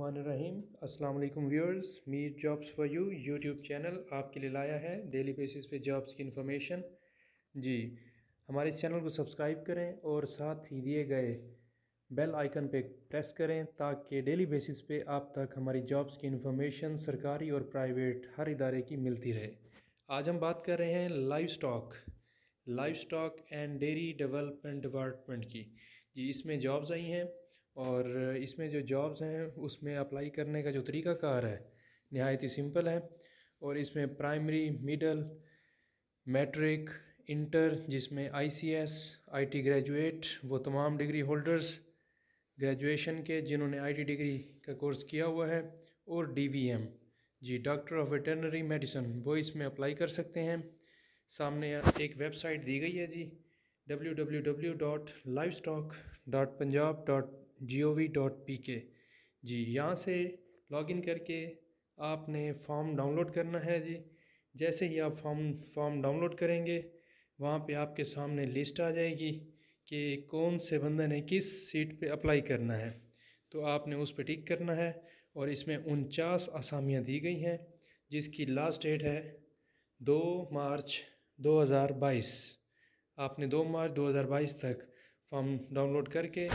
रहीम। अस्सलाम वालेकुम viewers, Mir jobs for you, YouTube channel आपके लिए लाया है, डेली बेसिस पे जॉब्स की इन्फॉर्मेशन। जी, हमारे चैनल को सब्सक्राइब करें और साथ ही दिए गए बेल आइकन पे प्रेस करें ताकि डेली बेसिस पे आप तक हमारी जॉब्स की इन्फॉर्मेशन सरकारी और प्राइवेट हर इदारे की मिलती रहे। आज हम बात कर रहे हैं livestock livestock and dairy development department की। जी, इसमें जॉब्स आई हैं और इसमें जो जॉब्स हैं, उसमें अप्लाई करने का जो तरीका कार है, नहायत ही सिंपल है। और इसमें प्राइमरी मिडल मैट्रिक इंटर जिसमें आईसीएस आईटी ग्रेजुएट वो तमाम डिग्री होल्डर्स ग्रेजुएशन के जिन्होंने आईटी डिग्री का कोर्स किया हुआ है, और डीवीएम जी डॉक्टर ऑफ़ वेटरनरी मेडिसन वो इसमें अप्लाई कर सकते हैं। सामने एक वेबसाइट दी गई है जी W W W dot livestock dot Punjab dot G O V dot P K जी, यहाँ से लॉगिन करके आपने फॉर्म डाउनलोड करना है जी। जैसे ही आप फॉर्म फॉर्म डाउनलोड करेंगे, वहाँ पे आपके सामने लिस्ट आ जाएगी कि कौन से बंदे ने किस सीट पे अप्लाई करना है। तो आपने उस पर टिक करना है और इसमें उनचास आसामियाँ दी गई हैं, जिसकी लास्ट डेट है दो मार्च 2022 आपने दो मार्च 2022 तक फॉर्म डाउनलोड करके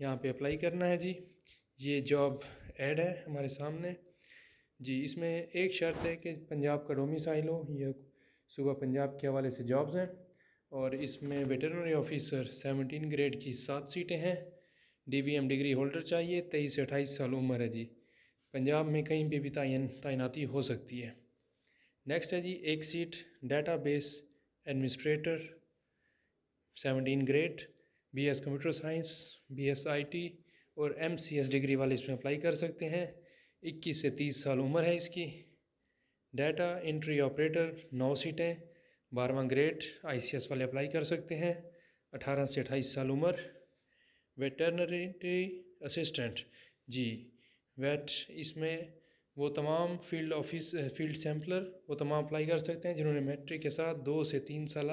यहाँ पे अप्लाई करना है जी। ये जॉब ऐड है हमारे सामने। जी, इसमें एक शर्त है कि पंजाब का डोमिसाइल हो, ये सुबह पंजाब के हवाले से जॉब्स हैं और इसमें वेटरनरी ऑफिसर सेवनटीन ग्रेड की सात सीटें हैं। डीवीएम डिग्री होल्डर चाहिए, तेईस से अट्ठाईस साल उम्र है जी। पंजाब में कहीं पे भी तैनाती हो सकती है। नेक्स्ट है जी, एक seat database administrator seventeen grade B S computer science B S I T और एम सी एस डिग्री वाले इसमें अप्लाई कर सकते हैं। इक्कीस से तीस साल उम्र है इसकी। डाटा इंट्री ऑपरेटर नौ सीटें। बारहवा ग्रेड आई सी एस वाले अप्लाई कर सकते हैं। अठारह से अट्ठाईस साल उम्र। वेटरनरी असिस्टेंट जी। वेट इसमें वो तमाम फ़ील्ड ऑफ़िस फ़ील्ड सैम्पलर वो तमाम अप्लाई कर सकते हैं, जिन्होंने मैट्रिक के साथ दो से तीन साल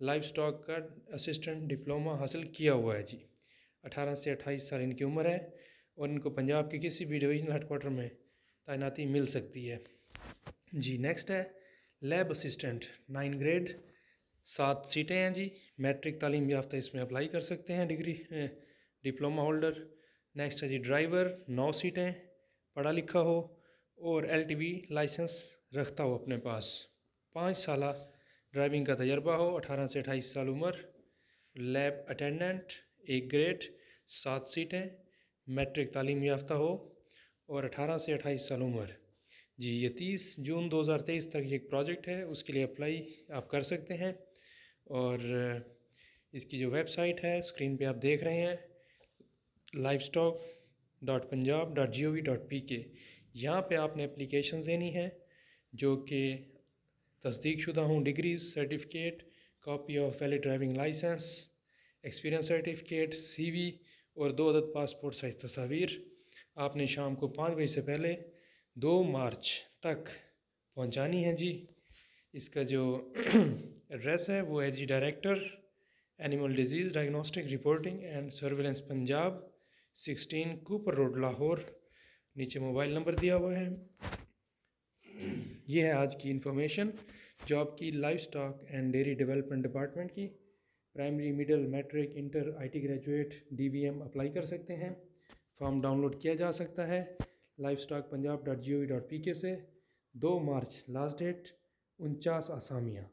लाइफ स्टॉक का असिस्टेंट डिप्लोमा हासिल किया हुआ है जी। अठारह से अट्ठाईस साल इनकी उम्र है और इनको पंजाब के किसी भी डिवीजनल हेडकोार्टर में तैनाती मिल सकती है। जी नेक्स्ट है लैब असिस्टेंट नाइन ग्रेड सात सीटें हैं जी। मैट्रिक तालीम याफ्ता इसमें अप्लाई कर सकते हैं डिग्री डिप्लोमा होल्डर नेक्स्ट है जी ड्राइवर नौ सीटें, पढ़ा लिखा हो और एल लाइसेंस रखता हो अपने पास। पाँच साल ड्राइविंग का तजर्बा हो, अठारह से अट्ठाईस साल उम्र, लैब अटेंडेंट, एक ग्रेड, सात सीटें, मैट्रिक तालीम याफ्ता हो, और अठारह से अट्ठाईस साल उम्र। जी, ये तीस जून 2023 तक ये एक प्रोजेक्ट है, उसके लिए अप्लाई आप कर सकते हैं। और इसकी जो वेबसाइट है, स्क्रीन पे आप देख रहे हैं livestock dot Punjab dot G O V dot P K यहाँ पर आपने अप्लीकेशन देनी है, जो कि तस्दीक शुदा हूँ degrees certificate, copy of valid driving licence experience certificate CV और दो अदद पासपोर्ट साइज़ तस्वीर। आपने शाम को पाँच बजे से पहले दो मार्च तक पहुँचानी है जी। इसका जो एड्रेस है, वो है जी director animal disease diagnostic reporting and surveillance Punjab sixteen Cooper road Lahore नीचे मोबाइल नंबर दिया हुआ है। ये है आज की इन्फॉर्मेशन जॉब की life stock and dairy development department की primary middle matric inter IT graduate DVM apply कर सकते हैं। फॉर्म डाउनलोड किया जा सकता है life stock Punjab dot G O V dot P K से। दो मार्च लास्ट डेट उनचास आसामियाँ।